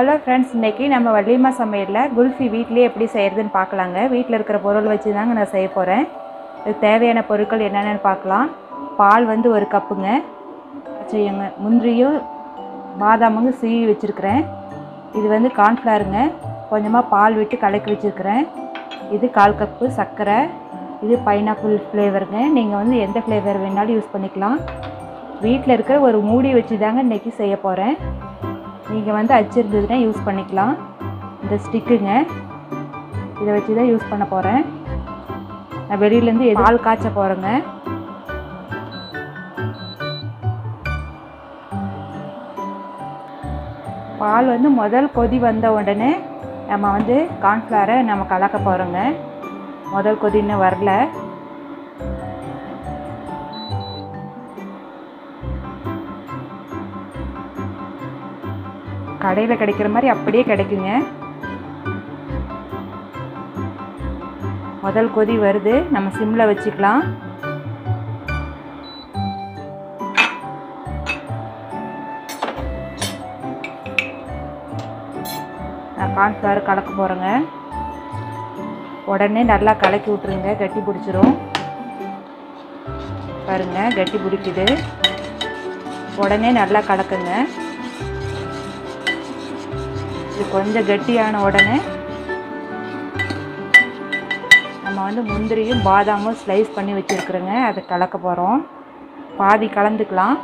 Hello friends இன்றைக்கி நம்ம வள்ளிமா சமையலில் குல்ஃபி வீட்லேயே எப்படி செய்கிறதுன்னு பார்க்கலாங்க. வீட்டில் இருக்கிற பொருள் வச்சு தாங்க நான் செய்ய போகிறேன் இதுக்கு தேவையான பொருட்கள் என்னென்னு பார்க்கலாம். பால் வந்து ஒரு கப்புங்க. செய்யுங்க. முந்திரியும் பாதாமுங்க சீவி வச்சுருக்கிறேன். இது வந்து கார்ன்ஃப்ளவருங்க. கொஞ்சமாக பால் விட்டு கலக்கி வச்சுருக்கிறேன். இது கால் கப்பு சர்க்கரை. இது பைனாப்பிள் ஃப்ளேவருங்க. நீங்கள் வந்து எந்த ஃப்ளேவர் வேணாலும் யூஸ் பண்ணிக்கலாம். வீட்டில் இருக்கிற ஒரு மூடி வச்சு தாங்க இன்றைக்கி செய்ய போகிறேன் நீங்கள் வந்து அச்சிருந்ததுன்னா யூஸ் பண்ணிக்கலாம். இந்த ஸ்டிக்குங்க. இதை வச்சு தான் யூஸ் பண்ண போகிறேன் நான் வெளியிலேருந்து பால் காய்ச்ச போகிறேங்க பால் வந்து முதல் கொதி வந்த உடனே நம்ம வந்து கார்ன்ஃப்ளவரை நம்ம கலக்க போகிறோங்க முதல் கொதின்னு வரல. கடையில் கிடைக்கிற மாதிரி அப்படியே கிடைக்குங்க. முதல் கொதி வருது. நம்ம சிம்மில் வச்சுக்கலாம். நான் கார்ன்ஃப்ளவர் கலக்க போகிறேங்க உடனே நல்லா கலக்கி விட்ருங்க கட்டி பிடிச்சிரும். பாருங்க கட்டி பிடிக்குது. உடனே நல்லா கலக்குங்க. இது கொஞ்சம் கட்டியான உடனே நம்ம வந்து முந்திரியும் பாதாமும் ஸ்லைஸ் பண்ணி வச்சுருக்குறோங்க. அதை கலக்க போகிறோம் பாதி கலந்துக்கலாம்.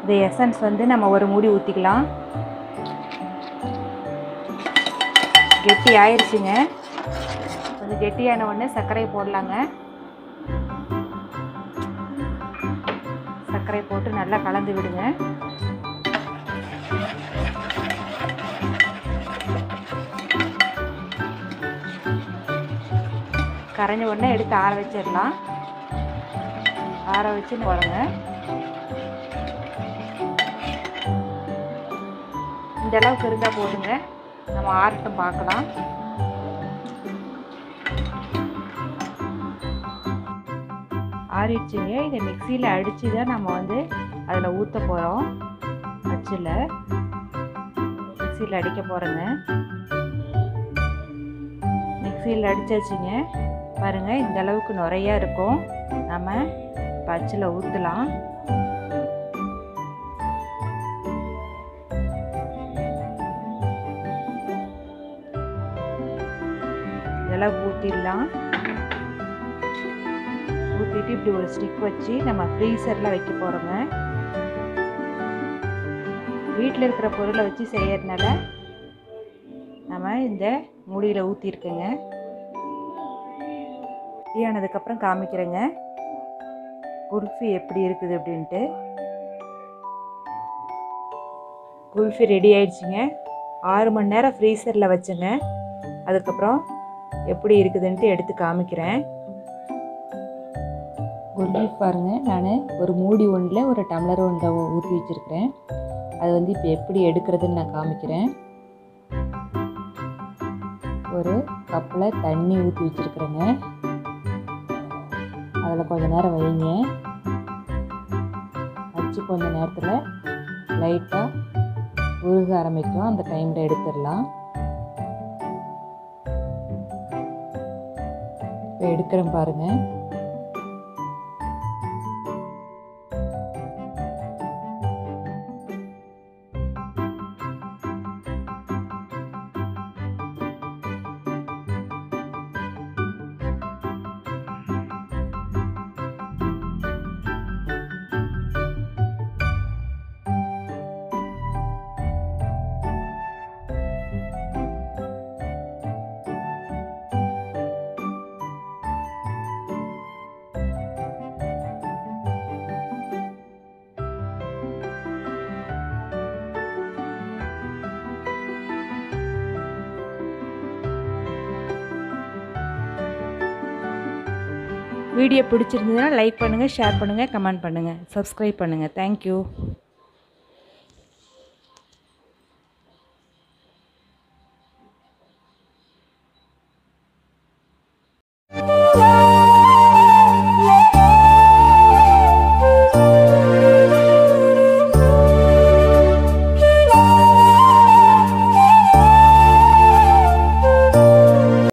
இந்த எசன்ஸ் வந்து நம்ம ஒரு மூடி ஊற்றிக்கலாம் கெட்டி ஆயிடுச்சுங்க கொஞ்சம் கெட்டியான உடனே சர்க்கரையை போடலாங்க. சர்க்கரை போட்டு நல்லா கலந்து விடுங்க. கரைஞ்ச உடனே எடுத்து ஆற வச்சிடலாம். ஆற வச்சு போடுங்க. இந்த அளவுக்கு இருந்தால் போதுங்க. நம்ம ஆரட்டும் பார்க்கலாம். ஆறிடுச்சுங்க இதை மிக்சியில் அடித்து தான் நம்ம வந்து அதில் ஊற்ற போகிறோம் அச்சில். மிக்சியில் அடிக்க போகிறோங்க மிக்சியில் அடித்தாச்சுங்க பாருங்கள் இந்த அளவுக்கு நிறையா இருக்கும். நம்ம பச்சில் ஊற்றலாம் நல்லா ஊற்றிடலாம் ஊற்றிட்டு இப்படி ஒரு ஸ்டிக் வச்சு நம்ம ஃப்ரீசரில் வைக்க போகிறோங்க வீட்டில் இருக்கிற பொருளை வச்சு செய்யறதுனால நம்ம இந்த மூடியில் ஊற்றிருக்கேங்க ஆனதுக்கப்புறம் காமிக்கிறேங்க. குல்ஃபி எப்படி இருக்குது அப்படின்ட்டு. குல்ஃபி ரெடி ஆயிடுச்சுங்க. ஆறு மணி நேரம் ஃப்ரீசரில் வச்சுங்க. அதுக்கப்புறம் எப்படி இருக்குதுன்ட்டு எடுத்து காமிக்கிறேன். குல்ஃபி பாருங்கள் நான் ஒரு மூடி ஒன்றில் ஒரு டம்ளர் ஒன்றில் ஊற்றி வச்சுருக்கிறேன். அது வந்து இப்போ எப்படி எடுக்கிறதுன்னு நான் காமிக்கிறேன். ஒரு கப்பில் தண்ணி ஊற்றி வச்சுருக்குறேங்க. அதில் கொஞ்ச நேரம் வைங்க. வச்சு கொஞ்ச நேரத்தில் லைட்டாக உருக ஆரம்பிக்கும் அந்த டைமில் எடுத்துடலாம். இப்போ எடுக்கிறேன் பாருங்கள் வீடியோ பிடிச்சிருந்ததுன்னா லைக் பண்ணுங்கள் ஷேர் பண்ணுங்கள் கமெண்ட் பண்ணுங்கள் சப்ஸ்கிரைப் பண்ணுங்கள் தேங்க்யூ